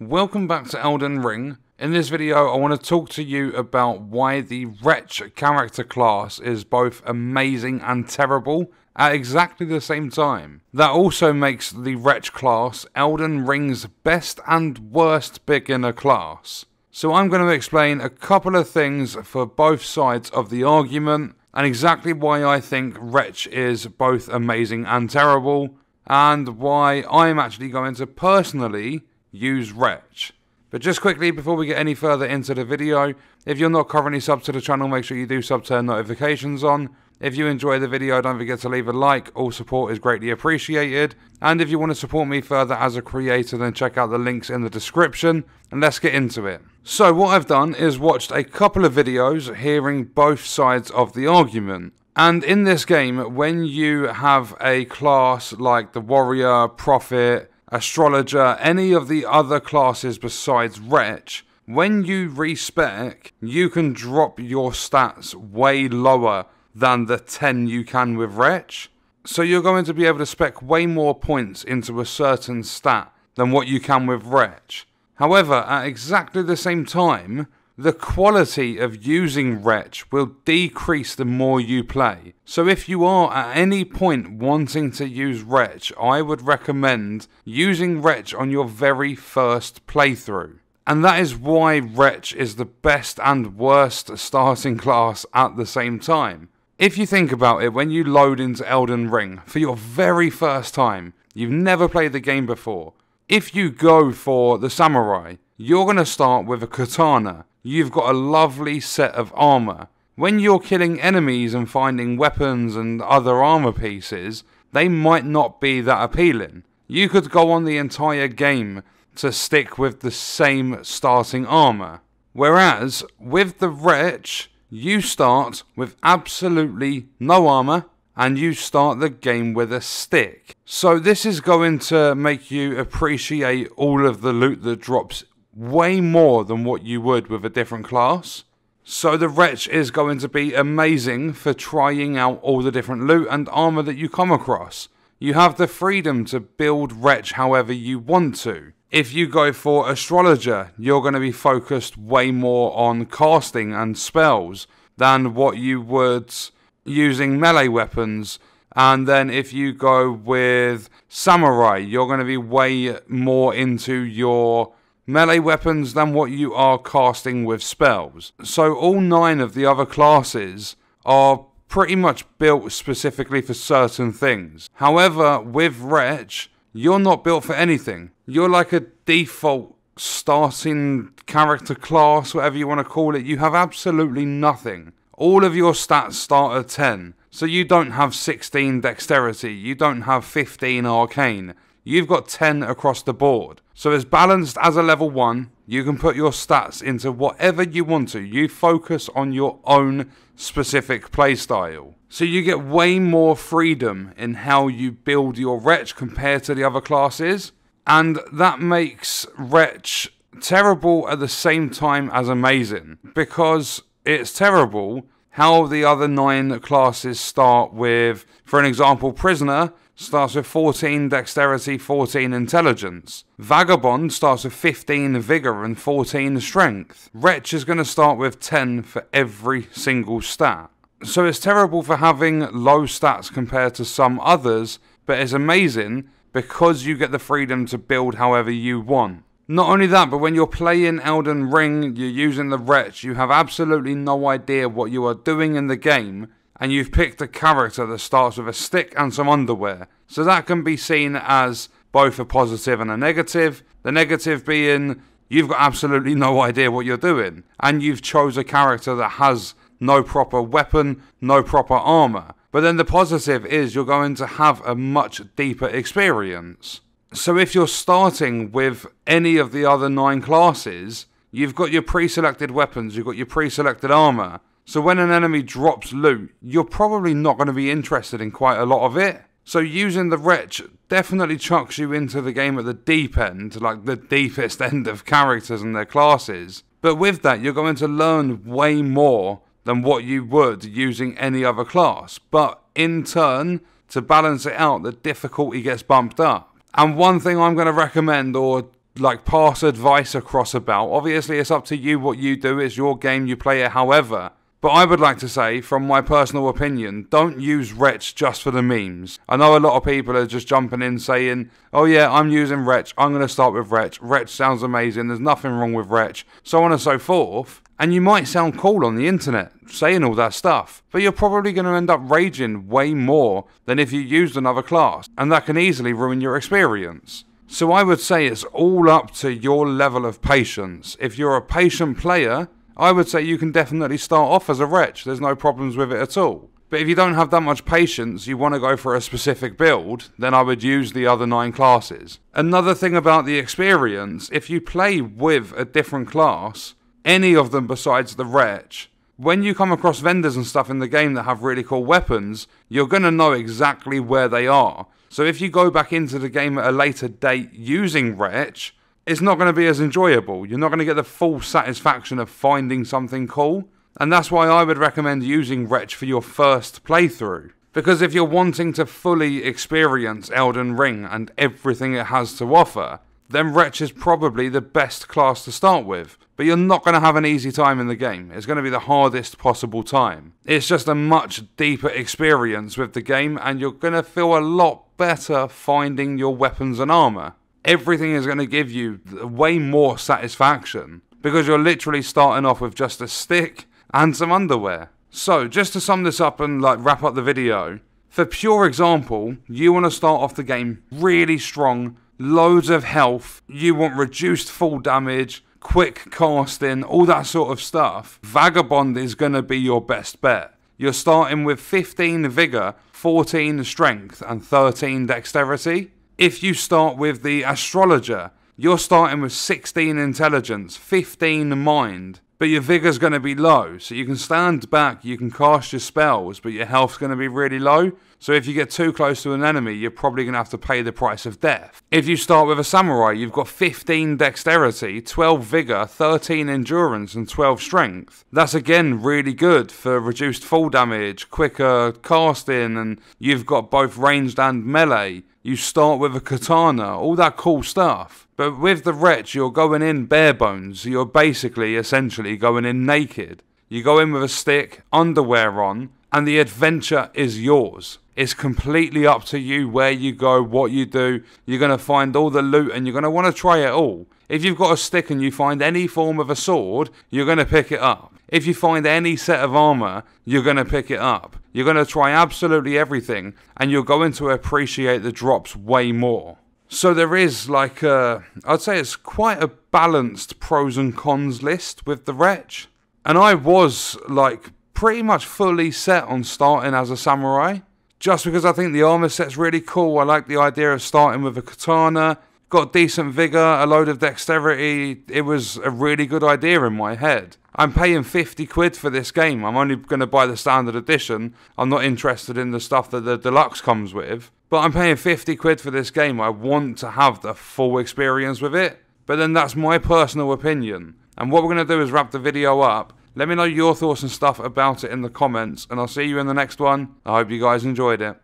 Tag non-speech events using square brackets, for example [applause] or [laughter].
Welcome back to Elden Ring. In this video, I want to talk to you about why the Wretch character class is both amazing and terrible at exactly the same time. That also makes the Wretch class Elden Ring's best and worst beginner class. So I'm going to explain a couple of things for both sides of the argument and exactly why I think Wretch is both amazing and terrible and why I'm actually going to personally use Wretch. But just quickly, before we get any further into the video, if you're not currently subbed to the channel, make sure you do sub turn notifications on. If you enjoy the video, don't forget to leave a like, all support is greatly appreciated. And if you want to support me further as a creator, then check out the links in the description, and let's get into it. So what I've done is watched a couple of videos hearing both sides of the argument. And in this game, when you have a class like the Warrior, Prophet, Astrologer, any of the other classes besides Wretch, when you respec, you can drop your stats way lower than the 10 you can with Wretch. So you're going to be able to spec way more points into a certain stat than what you can with Wretch. However, at exactly the same time, the quality of using Wretch will decrease the more you play. So if you are at any point wanting to use Wretch, I would recommend using Wretch on your very first playthrough. And that is why Wretch is the best and worst starting class at the same time. If you think about it, when you load into Elden Ring for your very first time, you've never played the game before. If you go for the Samurai, you're going to start with a katana you've got a lovely set of armor. When you're killing enemies and finding weapons and other armor pieces, they might not be that appealing. You could go on the entire game to stick with the same starting armor. Whereas with the Wretch, you start with absolutely no armor and you start the game with a stick. So this is going to make you appreciate all of the loot that drops way more than what you would with a different class. So the Wretch is going to be amazing for trying out all the different loot and armor that you come across. You have the freedom to build Wretch however you want to. If you go for Astrologer, you're going to be focused way more on casting and spells than what you would using melee weapons. And then if you go with Samurai, you're going to be way more into your melee weapons than what you are casting with spells. So all nine of the other classes are pretty much built specifically for certain things. However, with Wretch, you're not built for anything. You're like a default starting character class, whatever you want to call it. You have absolutely nothing. All of your stats start at 10. So you don't have 16 dexterity, you don't have 15 arcane, you've got 10 across the board. So as balanced as a level 1, you can put your stats into whatever you want to. You focus on your own specific playstyle. So you get way more freedom in how you build your Wretch compared to the other classes. And that makes Wretch terrible at the same time as amazing. Because it's terrible how the other nine classes start with, for an example, Prisoner starts with 14 dexterity, 14 intelligence. Vagabond starts with 15 vigor and 14 strength. Wretch is going to start with 10 for every single stat. So it's terrible for having low stats compared to some others, but it's amazing because you get the freedom to build however you want. Not only that, but when you're playing Elden Ring, you're using the Wretch, you have absolutely no idea what you are doing in the game, and you've picked a character that starts with a stick and some underwear. So that can be seen as both a positive and a negative. The negative being you've got absolutely no [laughs] idea what you're doing, and you've chose a character that has no proper weapon, no proper armor. But then the positive is you're going to have a much deeper experience. So if you're starting with any of the other nine classes, you've got your pre-selected weapons, you've got your pre-selected armor, so when an enemy drops loot, you're probably not going to be interested in quite a lot of it. So using the Wretch definitely chucks you into the game at the deep end, like the deepest [laughs] end of characters and their classes. But with that, you're going to learn way more than what you would using any other class. But in turn, to balance it out, the difficulty gets bumped up. And one thing I'm going to recommend, or like pass advice across about. Obviously, it's up to you what you do. It's your game. You play it however. But I would like to say, from my personal opinion, don't use Wretch just for the memes. I know a lot of people are just jumping in saying, oh yeah, I'm using Wretch, I'm going to start with Wretch. Wretch sounds amazing, there's nothing wrong with Wretch, so on and so forth. And you might sound cool on the internet saying all that stuff, but you're probably going to end up raging way more than if you used another class, and that can easily ruin your experience. So I would say it's all up to your level of patience. If you're a patient player, I would say you can definitely start off as a wretch. There's no problems with it at all. But if you don't have that much patience, you want to go for a specific build, then I would use the other nine classes. Another thing about the experience, if you play with a different class, any of them besides the wretch, when you come across vendors and stuff in the game that have really cool weapons, you're going to know exactly where they are. So if you go back into the game at a later date using Wretch, it's not going to be as enjoyable. You're not going to get the full satisfaction of finding something cool. And that's why I would recommend using Wretch for your first playthrough. Because if you're wanting to fully experience Elden Ring and everything it has to offer, then Wretch is probably the best class to start with. But you're not going to have an easy time in the game. It's going to be the hardest possible time. It's just a much deeper experience with the game, and you're going to feel a lot better finding your weapons and armor everything is going to give you way more satisfaction because you're literally starting off with just a stick and some underwear. So, just to sum this up and like wrap up the video, for pure example, you want to start off the game really strong, loads of health, you want reduced fall damage, quick casting, all that sort of stuff. Vagabond is going to be your best bet. You're starting with 15 vigor, 14 strength, and 13 dexterity if you start with the astrologer, you're starting with 16 intelligence, 15 mind, but your vigor's going to be low. So you can stand back, you can cast your spells, but your health's going to be really low. So if you get too close to an enemy, you're probably going to have to pay the price of death. If you start with a samurai, you've got 15 dexterity, 12 vigor, 13 endurance, and 12 strength. That's again really good for reduced fall damage, quicker casting, and you've got both ranged and melee. You start with a katana, all that cool stuff. But with the wretch, you're going in bare bones. You're basically, essentially, going in naked. You go in with a stick, underwear on, and the adventure is yours. It's completely up to you where you go, what you do. You're going to find all the loot and you're going to want to try it all. If you've got a stick and you find any form of a sword, you're going to pick it up. If you find any set of armor, you're going to pick it up. You're going to try absolutely everything and you're going to appreciate the drops way more. So there is like a, I'd say it's quite a balanced pros and cons list with the Wretch. And I was like pretty much fully set on starting as a samurai. Just because I think the armor set's really cool. I like the idea of starting with a katana. Got decent vigor, a load of dexterity. It was a really good idea in my head. I'm paying 50 quid for this game. I'm only going to buy the standard edition. I'm not interested in the stuff that the deluxe comes with. But I'm paying 50 quid for this game. I want to have the full experience with it. But then that's my personal opinion. And what we're going to do is wrap the video up. Let me know your thoughts and stuff about it in the comments. And I'll see you in the next one. I hope you guys enjoyed it.